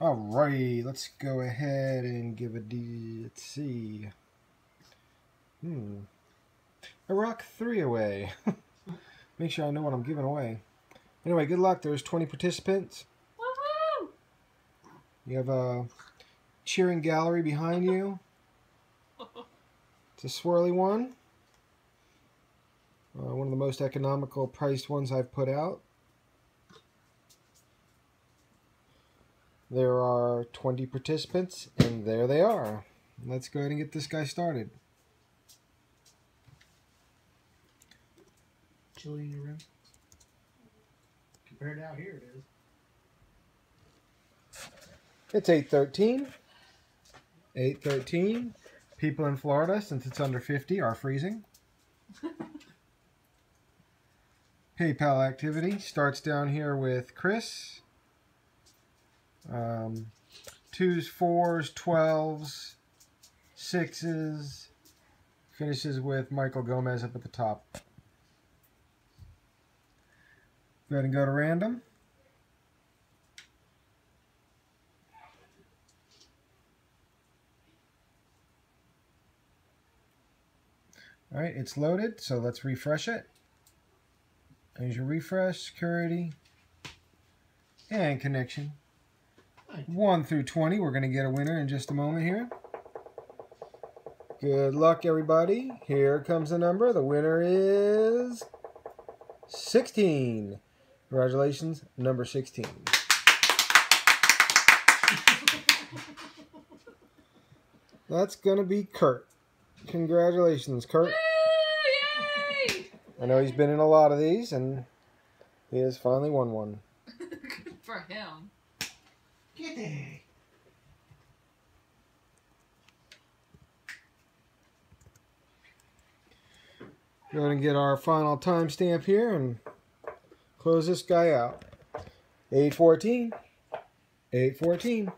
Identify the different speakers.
Speaker 1: Alrighty, let's go ahead and give a D. Let's see. Hmm. I rock three away. Make sure I know what I'm giving away. Anyway, good luck. There's 20 participants.
Speaker 2: Woohoo!
Speaker 1: You have a cheering gallery behind you. It's a swirly one. Uh, one of the most economical priced ones I've put out. There are 20 participants, and there they are. Let's go ahead and get this guy started.
Speaker 3: Chilly in your room. Compared to out here, it is.
Speaker 1: It's 813. 813. People in Florida, since it's under 50, are freezing. PayPal activity starts down here with Chris. Um, twos, fours, twelves, sixes. Finishes with Michael Gomez up at the top. Go ahead and go to random. All right, it's loaded, so let's refresh it. There's your refresh, security, and connection. 1 through 20, we're going to get a winner in just a moment here. Good luck, everybody. Here comes the number. The winner is 16. Congratulations, number 16. That's going to be Kurt. Congratulations, Kurt. I know he's been in a lot of these, and he has finally won one.
Speaker 2: Good for him.
Speaker 3: There.
Speaker 1: Go ahead and get our final timestamp here and close this guy out. 814. 814.